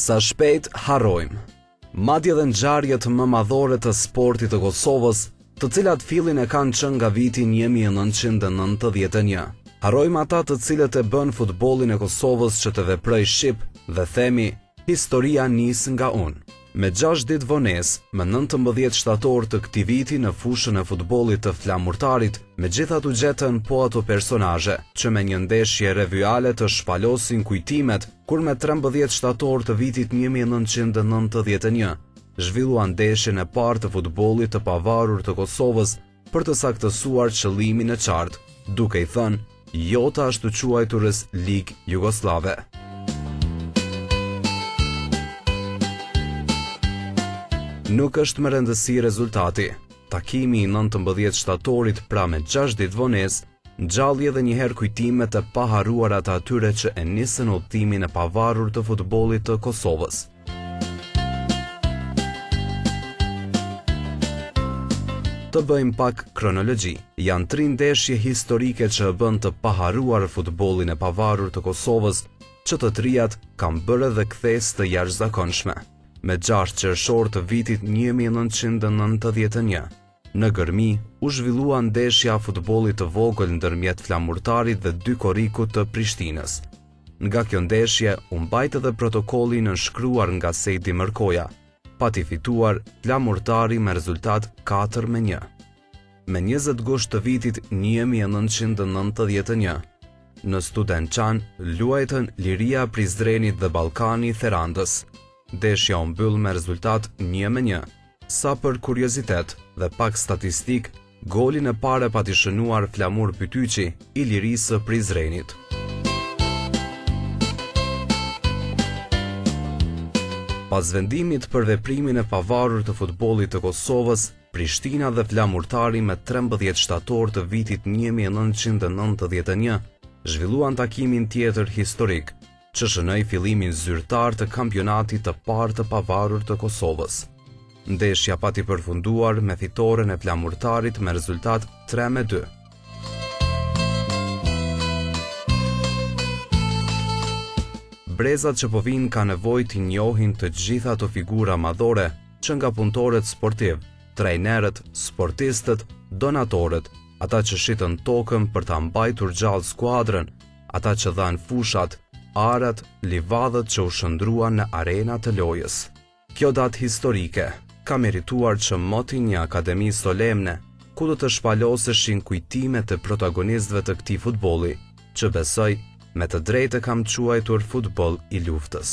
Sa shpejt harrojmë. Madje edhe ngjarjet më madhore të sportit të Kosovës, të cilat fillin e kanë që nga viti 1991. Harrojmë ata të cilët e bënë futbollin e Kosovës që të veprojë shqip dhe themi historia nis nga unë. Me gjashtë ditë vonesë, më nëntëmbëdhjetë shtator të këtij viti në fushën e futbollit të Flamurtarit, megjithatë u gjetën po ato personazhe, që me një ndeshje revyale të shpalosin kujtimet, kur me trembëdhjetë shtator të vitit një mijë e nëntëqind e nëntëdhjetë e një, zhvilluan ndeshjen e parë të futbollit të pavarur të Kosovës për të saktësuar qëllimin e qartë, duke i thënë jo të ashtuquajturës Ligë Jugosllave. Nuk është me rëndësi rezultati. Takimi i 19 shtatorit pra me 6 ditë vonesë, ngjalli edhe njëherë kujtimet e paharruara të atyre që e nisën udhëtimin e pavarur të futbollit të Kosovës. Të bëjmë pak kronologji. Janë tri ndeshje historike që e bënë të paharruar futbollin e pavarur të Kosovës, që të trijat kanë bërë edhe kthesë të jashtëzakonshme. Me 6 qershor të vitit 1991, Në Gërmi, u zhvillua ndeshja e futbollit të vogël ndërmjet Flamurtarit dhe Dy Korrikut të Prishtinës. Nga kjo ndeshje, u mbajt edhe protokolli i nënshkruar nga Sejdi Mërkoja, pati fituar Flamurtari me rezultat 4 me 1. Me 20 gusht të vitit 1991, në Studençan luajtën Liria e Prizrenit dhe Ballkani i Therandës. Ndeshja u mbyll me rezultat një me një. Sa për kuriozitet dhe pak statistikë, golin e parë e pati shënuar Flamur Bytyçi, i Lirisë së Prizrenit. Pas vendimit për veprimin e pavarur të futbollit të Kosovës, Prishtina dhe Flamurtari me 13 shtator të vitit 1991 zhvilluan takimin tjetër historik, që shënoi fillimin zyrtar të kampionatit të parë të pavarur të Kosovës. Ndeshja pati përfunduar me fitoren e Flamurtarit me rezultat 3 me 2. Brezat që po vijnë ka nevojë t'i njohin të gjitha ato figura madhore që nga punëtorët sportivë, trajnerët, sportistët, donatorët, ata që shitën tokën për ta mbajtur gjallë skuadrën, ata që dhanë fushat, arat, livadhët që u shëndruan në arena të lojës. Kjo datë historike ka merituar që moti një akademi solemne, ku do të shpaloseshin kujtime të protagonistëve të këtij futbolli, që besoj me të drejtë e kam quajtur futboll i luftës.